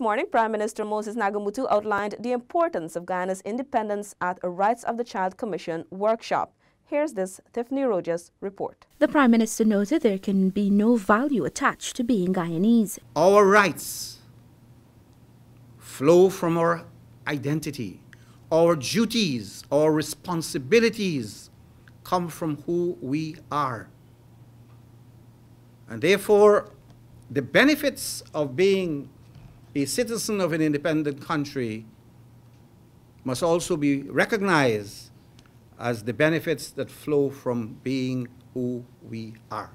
morning, Prime Minister Moses Nagamootoo outlined the importance of Guyana's independence at a Rights of the Child Commission workshop. Here's this Tiffany Rogers report. The Prime Minister noted there can be no value attached to being Guyanese. Our rights flow from our identity. Our duties, our responsibilities come from who we are. And therefore, the benefits of being a citizen of an independent country must also be recognized as the benefits that flow from being who we are.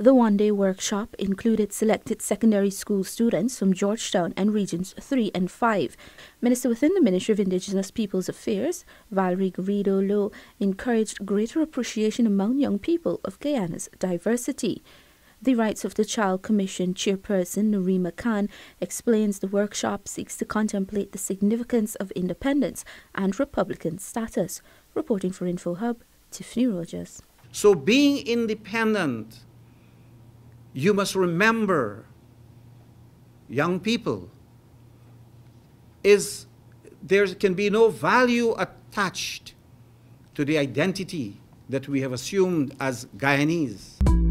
The one day workshop included selected secondary school students from Georgetown and Regions 3 and 5. Minister within the Ministry of Indigenous Peoples Affairs, Valerie Garrido-Lowe, encouraged greater appreciation among young people of Guyana's diversity. The Rights of the Child Commission chairperson Narima Khan explains the workshop seeks to contemplate the significance of independence and Republican status. Reporting for InfoHub, Tiffany Rogers. So, being independent, you must remember, young people, is there can be no value attached to the identity that we have assumed as Guyanese.